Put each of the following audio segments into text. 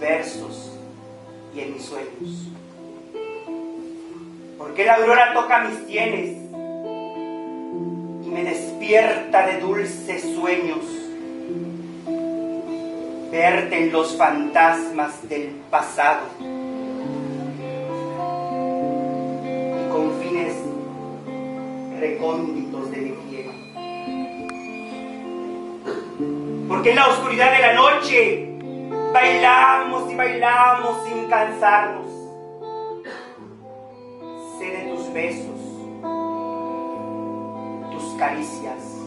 versos y en mis sueños. Porque la aurora toca mis sienes y me despierta de dulces sueños. Verte en los fantasmas del pasado y confines recónditos de mi piel. Porque en la oscuridad de la noche bailamos y bailamos sin cansarnos besos, tus caricias,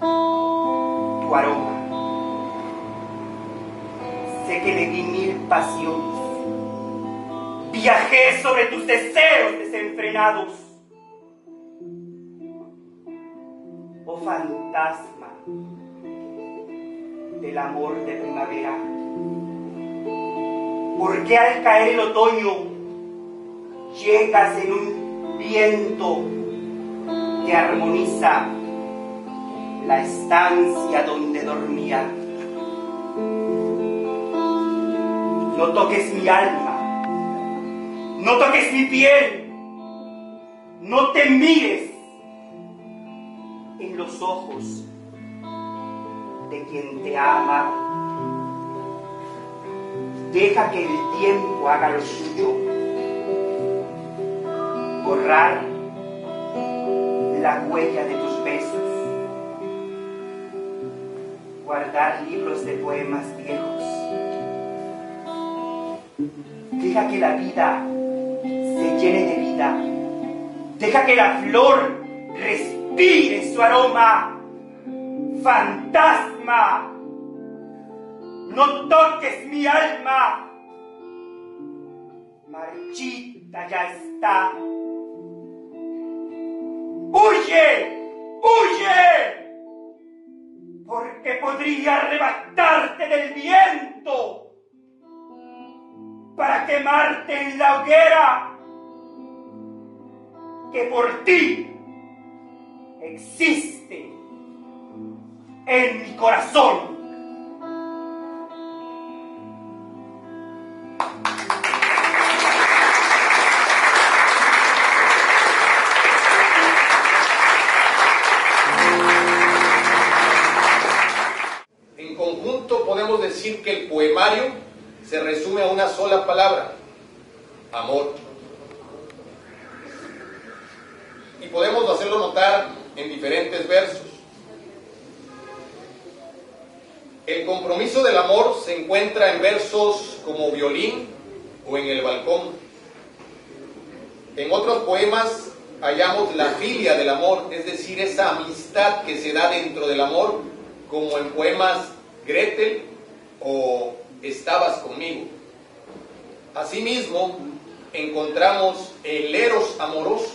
tu aroma. Sé que di mil pasiones. Viajé sobre tus deseos desenfrenados. Oh fantasma del amor de primavera. ¿Por qué al caer el otoño llegas en un viento que armoniza la estancia donde dormía. No toques mi alma, no toques mi piel, no te mires en los ojos de quien te ama. Deja que el tiempo haga lo suyo borrar la huella de tus besos, guardar libros de poemas viejos. Deja que la vida se llene de vida. Deja que la flor respire su aroma. Fantasma, no toques mi alma. Marchita ya está ¡Huye! ¡Huye! Porque podría arrebatarte del viento para quemarte en la hoguera que por ti existe en mi corazón. Decir que el poemario se resume a una sola palabra, amor. Y podemos hacerlo notar en diferentes versos. El compromiso del amor se encuentra en versos como violín o en el balcón. En otros poemas hallamos la filia del amor, es decir, esa amistad que se da dentro del amor, como en poemas Gretel o estabas conmigo. Asimismo, encontramos el eros amoroso,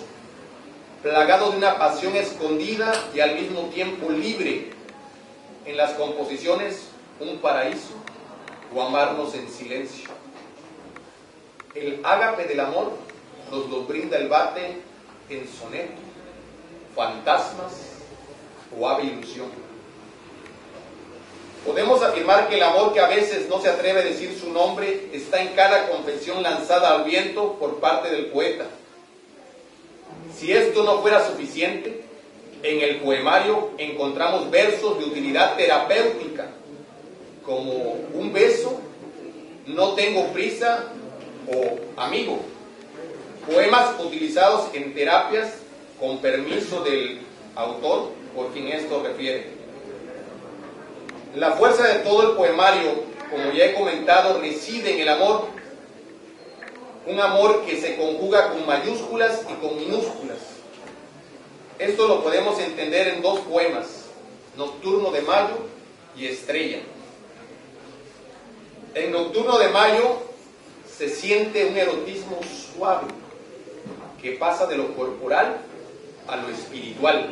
plagado de una pasión escondida y al mismo tiempo libre. En las composiciones, un paraíso o amarnos en silencio. El ágape del amor nos lo brinda el bate en soneto, fantasmas o ave ilusión. Podemos afirmar que el amor que a veces no se atreve a decir su nombre está en cada confesión lanzada al viento por parte del poeta. Si esto no fuera suficiente, en el poemario encontramos versos de utilidad terapéutica, como un beso, no tengo prisa o amigo. Poemas utilizados en terapias con permiso del autor, por quien esto refiere. La fuerza de todo el poemario, como ya he comentado, reside en el amor. Un amor que se conjuga con mayúsculas y con minúsculas. Esto lo podemos entender en dos poemas, Nocturno de Mayo y Estrella. En Nocturno de Mayo se siente un erotismo suave que pasa de lo corporal a lo espiritual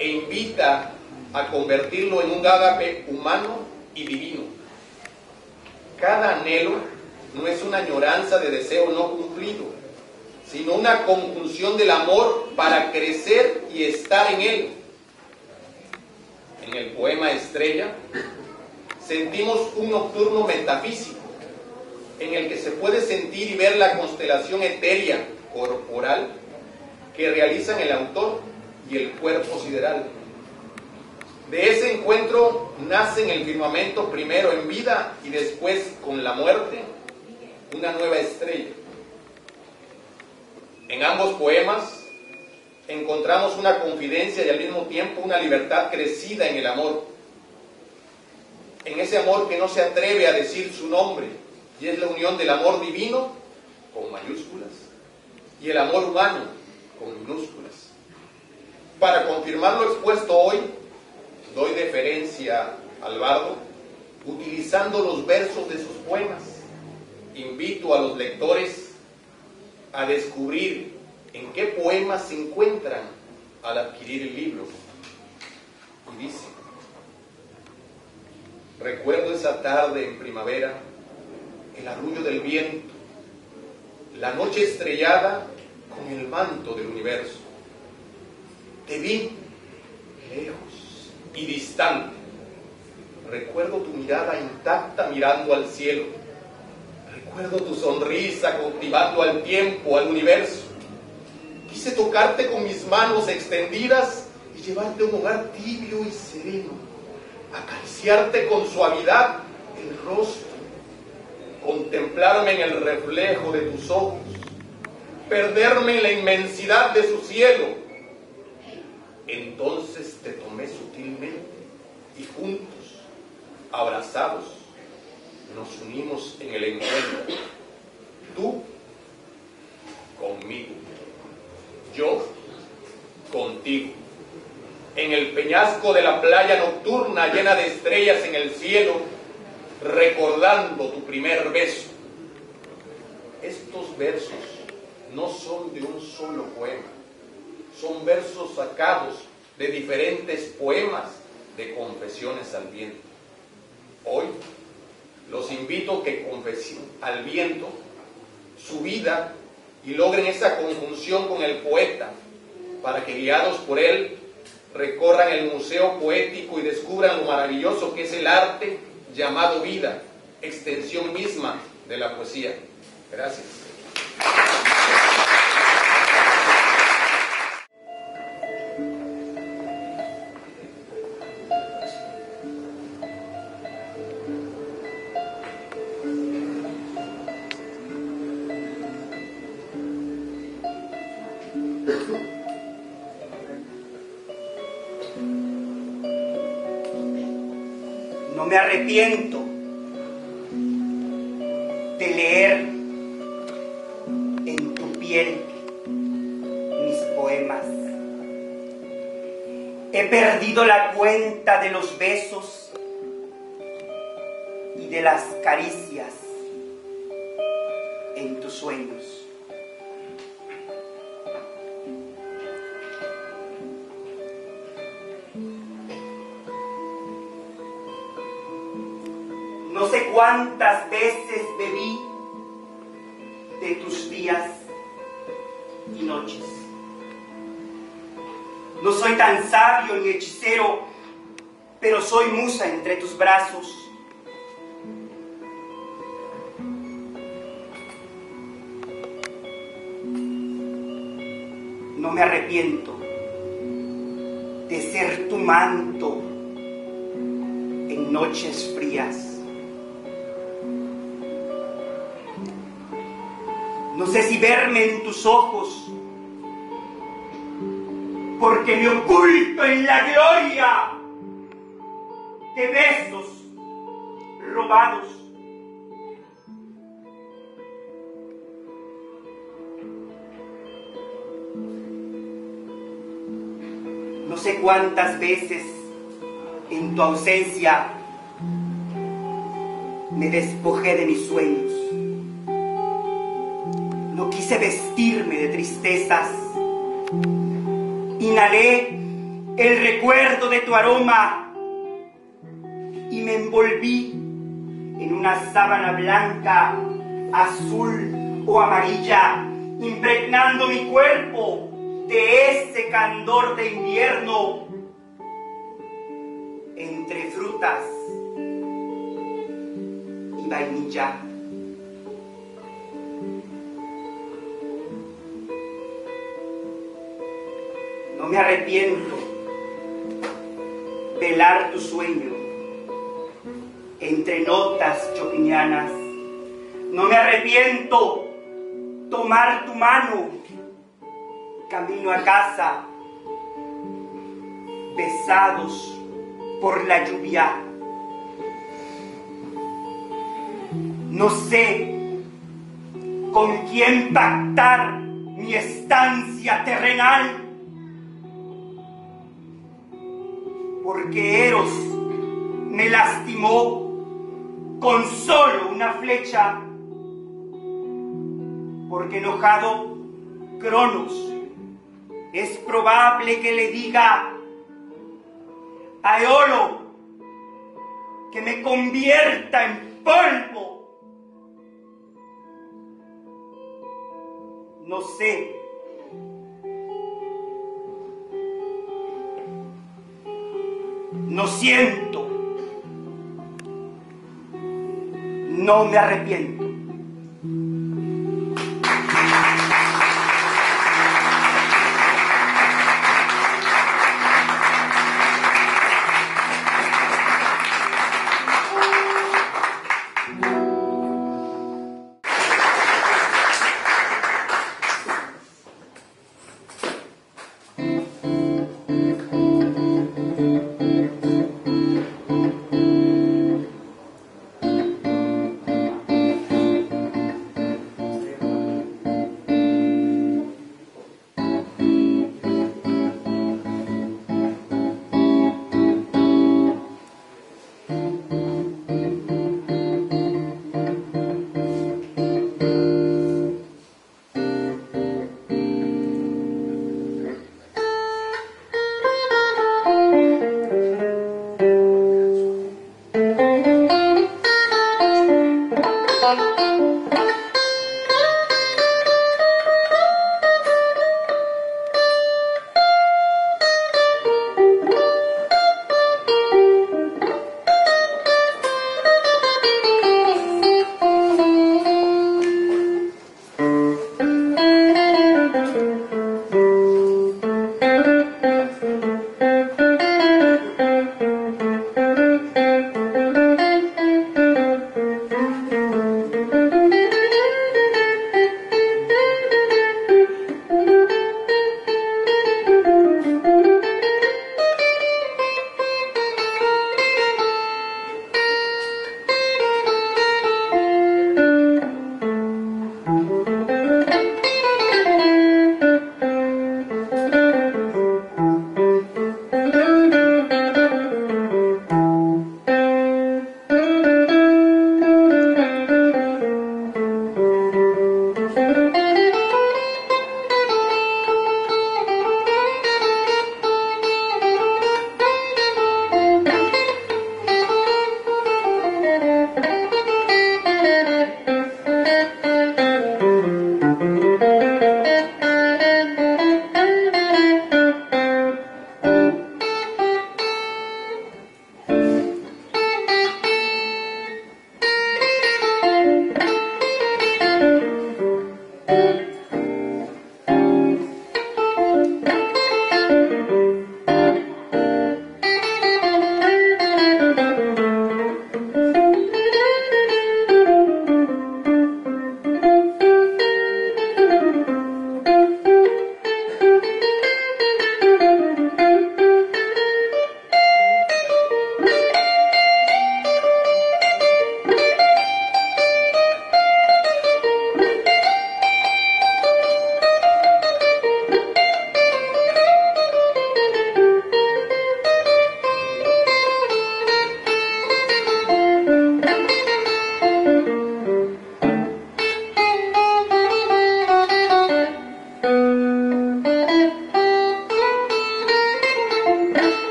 e invita a convertirlo en un ágape humano y divino. Cada anhelo no es una añoranza de deseo no cumplido, sino una conclusión del amor para crecer y estar en él. En el poema Estrella sentimos un nocturno metafísico en el que se puede sentir y ver la constelación etérea corporal que realizan el autor y el cuerpo sideral. De ese encuentro nace en el firmamento primero en vida y después con la muerte una nueva estrella. En ambos poemas encontramos una confidencia y al mismo tiempo una libertad crecida en el amor. En ese amor que no se atreve a decir su nombre y es la unión del amor divino con mayúsculas y el amor humano con minúsculas. Para confirmar lo expuesto hoy, doy deferencia al bardo utilizando los versos de sus poemas. Invito a los lectores a descubrir en qué poemas se encuentran al adquirir el libro. Y dice, recuerdo esa tarde en primavera, el arrullo del viento, la noche estrellada con el manto del universo. Te vi lejos y distante. Recuerdo tu mirada intacta mirando al cielo. Recuerdo tu sonrisa cautivando al tiempo, al universo. Quise tocarte con mis manos extendidas y llevarte a un hogar tibio y sereno. Acariciarte con suavidad el rostro. Contemplarme en el reflejo de tus ojos perderme en la inmensidad de su cielo. Entonces te tomé y juntos, abrazados, nos unimos en el encuentro. Tú conmigo, yo contigo. En el peñasco de la playa nocturna llena de estrellas en el cielo, recordando tu primer beso. Estos versos no son de un solo poema, son versos sacados de diferentes poemas de confesiones al viento. Hoy los invito a que confesen al viento su vida y logren esa conjunción con el poeta, para que guiados por él recorran el museo poético y descubran lo maravilloso que es el arte llamado vida, extensión misma de la poesía. Gracias. Me arrepiento de leer en tu piel mis poemas. He perdido la cuenta de los besos y de las caricias cuántas veces bebí de tus días y noches. No soy tan sabio ni hechicero, pero soy musa entre tus brazos. No me arrepiento de ser tu manto en noches frías. No sé si verme en tus ojos, porque me oculto en la gloria de besos robados. No sé cuántas veces en tu ausencia me despojé de mis sueños quise vestirme de tristezas. Inhalé el recuerdo de tu aroma y me envolví en una sábana blanca, azul o amarilla, impregnando mi cuerpo de ese candor de invierno entre frutas y vainilla. No me arrepiento velar tu sueño entre notas chopinianas. No me arrepiento tomar tu mano camino a casa, besados por la lluvia. No sé con quién pactar mi estancia terrenal, porque Eros me lastimó con solo una flecha, porque enojado Cronos es probable que le diga a Eolo que me convierta en polvo. No sé. No siento. No me arrepiento.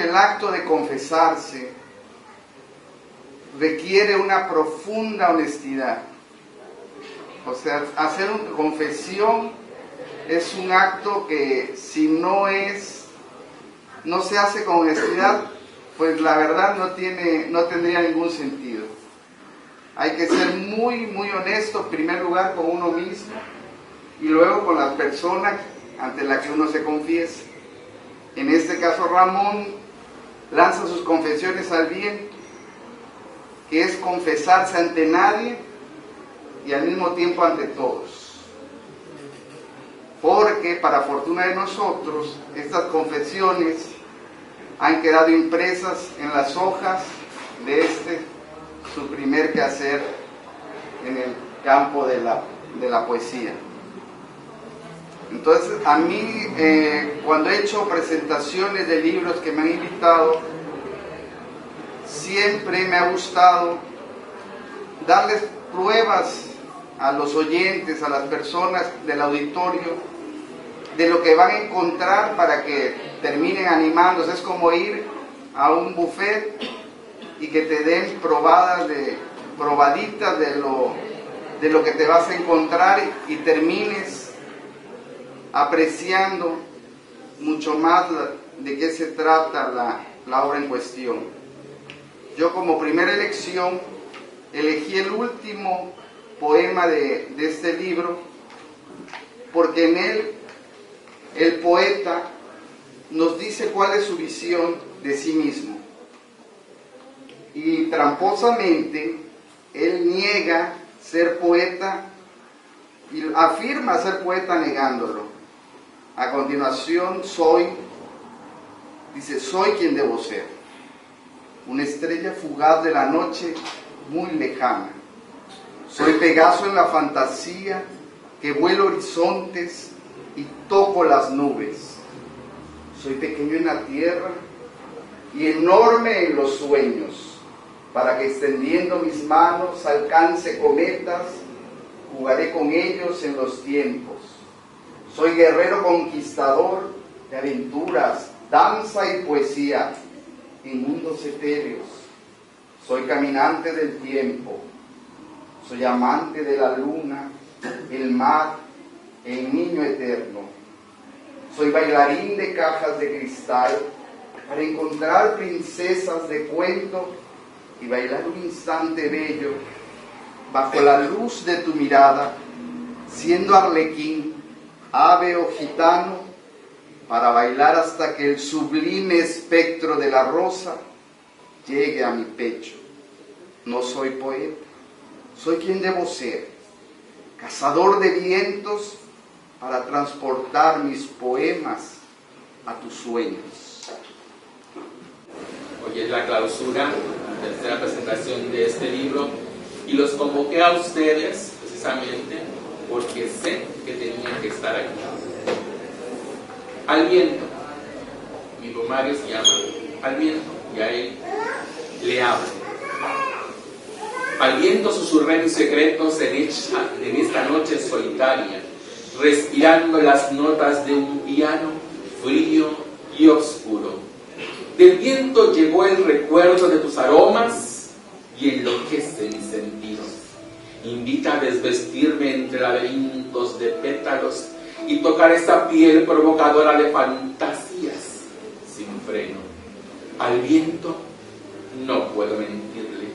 El acto de confesarse, requiere una profunda honestidad. O sea, hacer una confesión es un acto que si no es, no se hace con honestidad, pues la verdad no tiene, no tendría ningún sentido. Hay que ser muy, muy honesto, en primer lugar con uno mismo y luego con las personas ante las que uno se confiesa. En este caso Ramón lanza sus confesiones al bien, que es confesarse ante nadie y al mismo tiempo ante todos. Porque para fortuna de nosotros, estas confesiones han quedado impresas en las hojas de este, su primer quehacer en el campo de la, de la poesía. Entonces, a mí, eh, cuando he hecho presentaciones de libros que me han invitado, siempre me ha gustado darles pruebas a los oyentes, a las personas del auditorio, de lo que van a encontrar para que terminen animándose. Es como ir a un buffet y que te den probadas de, probaditas de lo, de lo que te vas a encontrar y termines apreciando mucho más de qué se trata la, obra en cuestión. Yo como primera elección elegí el último poema de, de este libro porque en él el poeta nos dice cuál es su visión de sí mismo. Y tramposamente, él niega ser poeta y afirma ser poeta negándolo. A continuación, soy, dice, soy quien debo ser. Una estrella fugaz de la noche muy lejana. Soy Pegaso en la fantasía que vuelo horizontes y toco las nubes. Soy pequeño en la tierra y enorme en los sueños, para que extendiendo mis manos alcance cometas, jugaré con ellos en los tiempos. Soy guerrero conquistador de aventuras, danza y poesía en mundos etéreos. Soy caminante del tiempo, soy amante de la luna, el mar, el niño eterno. Soy bailarín de cajas de cristal para encontrar princesas de cuento y bailar un instante bello bajo la luz de tu mirada, siendo arlequín, ave o gitano, para bailar hasta que el sublime espectro de la rosa llegue a mi pecho. No soy poeta, soy quien debo ser, cazador de vientos para transportar mis poemas a tus sueños. Hoy es la clausura, la tercera presentación de este libro y los convoqué a ustedes precisamente porque sé que tenían que estar aquí. Al viento, mi poemario se llama Al viento y a él le hablo. Al viento susurré mis secretos en esta noche solitaria respirando las notas de un piano frío y oscuro. Del viento llegó el recuerdo de tus aromas y enloquece mis sentidos. Invita a desvestirme entre laberintos de pétalos y tocar esa piel provocadora de fantasías sin freno. Al viento no puedo mentirle.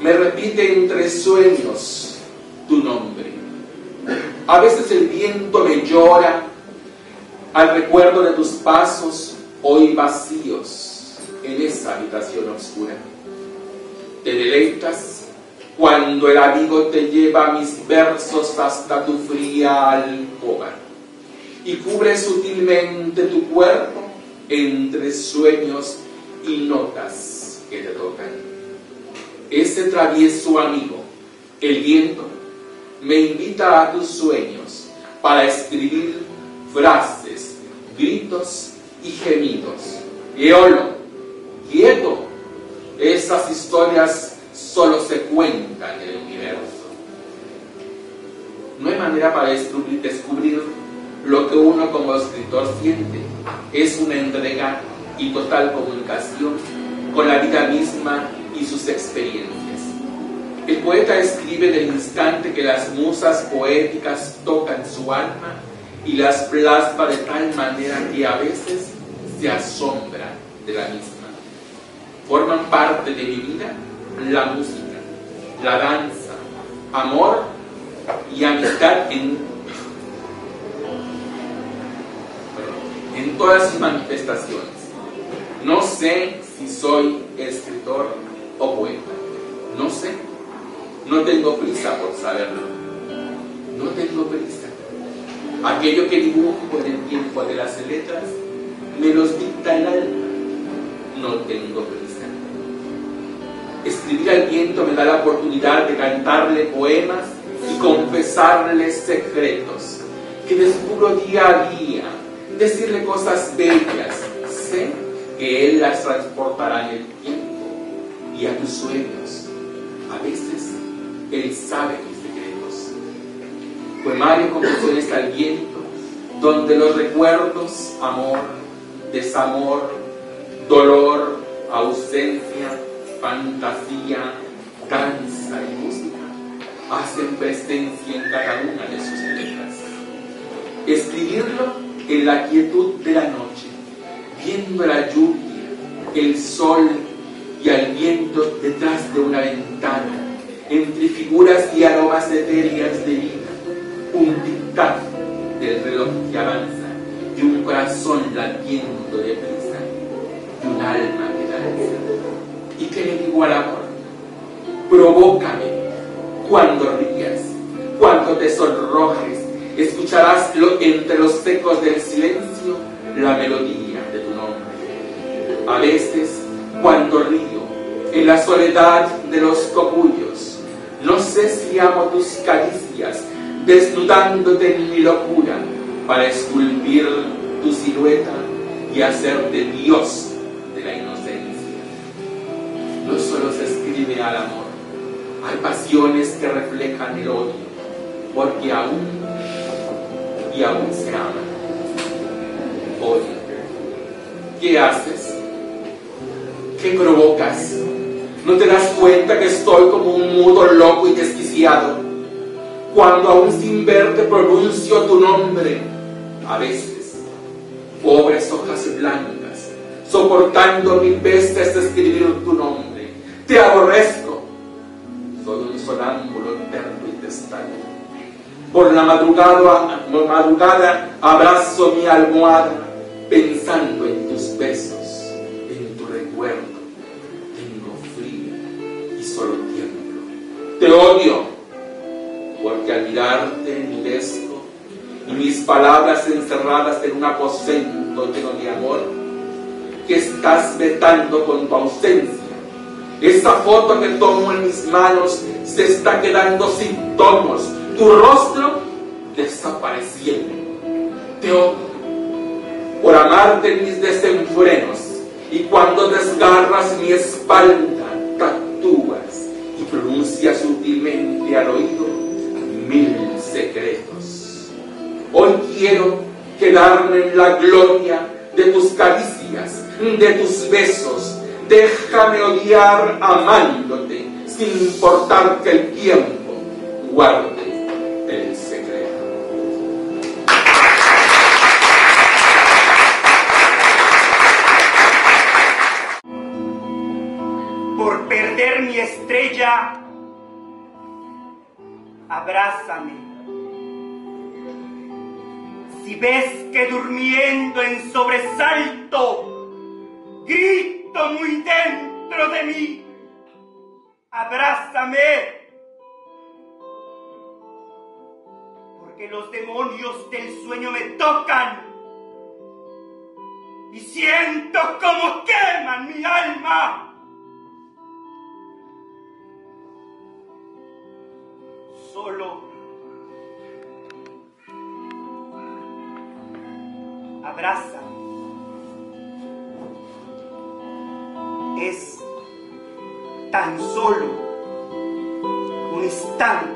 Me repite entre sueños tu nombre a veces el viento me llora al recuerdo de tus pasos hoy vacíos en esa habitación oscura. Te deleitas cuando el amigo te lleva mis versos hasta tu fría alcoba y cubre sutilmente tu cuerpo entre sueños y notas que te tocan. Ese travieso amigo, el viento, me invita a tus sueños para escribir frases, gritos y gemidos. Eolo, quieto, esas historias solo se cuentan en el universo. No hay manera para descubrir, lo que uno como escritor siente es una entrega y total comunicación con la vida misma y sus experiencias. El poeta escribe del instante que las musas poéticas tocan su alma y las plasma de tal manera que a veces se asombra de la misma. Forman parte de mi vida la música, la danza, amor y amistad en, en todas sus manifestaciones. No sé si soy escritor o poeta. No sé. No tengo prisa por saberlo. No tengo prisa. Aquello que dibujo en el tiempo de las letras me los dicta el alma. No tengo prisa. Escribir al viento me da la oportunidad de cantarle poemas y confesarle secretos que descubro día a día, decirle cosas bellas. Sé que Él las transportará en el tiempo y a tus sueños. A veces Él sabe mis secretos. Poemario Confesiones al viento, donde los recuerdos, amor, desamor, dolor, ausencia, fantasía, danza y música hacen presencia en cada una de sus letras. Escribirlo en la quietud de la noche, viendo la lluvia, el sol y al viento detrás de una ventana, entre figuras y aromas etéreas de vida, un tic del reloj que avanza y un corazón latiendo de prisa y un alma que danza. ¿Y qué le digo al amor? Provócame cuando rías, cuando te sonrojes, escucharás entre los ecos del silencio la melodía de tu nombre. A veces, cuando río, en la soledad de los copullos, no sé si amo tus caricias, desnudándote en mi locura para esculpir tu silueta y hacerte Dios al amor, hay pasiones que reflejan el odio, porque aún y aún se aman. Odio. ¿Qué haces? ¿Qué provocas? ¿No te das cuenta que estoy como un mudo loco y desquiciado? Cuando aún sin verte pronuncio tu nombre, a veces, pobres hojas blancas, soportando mil veces escribir tu nombre te aborrezco. Por la madrugada, madrugada abrazo mi almohada pensando en tus besos, en tu recuerdo. Tengo frío y solo tiemblo. Te odio porque al mirarte envilezco y mis palabras encerradas en un aposento lleno de amor que estás vetando con tu ausencia esa foto que tomo en mis manos se está quedando sin tonos. Tu rostro desapareciendo. Te odio por amarte en mis desenfrenos. Y cuando desgarras mi espalda, tatúas y pronuncias sutilmente al oído mil secretos. Hoy quiero quedarme en la gloria de tus caricias, de tus besos, Déjame odiar amándote, sin importar que el tiempo guarde el secreto. Por perder mi estrella, abrázame. Si ves que durmiendo en sobresalto, grita muy dentro de mí. Abrázame. Porque los demonios del sueño me tocan. Y siento como queman mi alma. Solo abraza tan solo un instante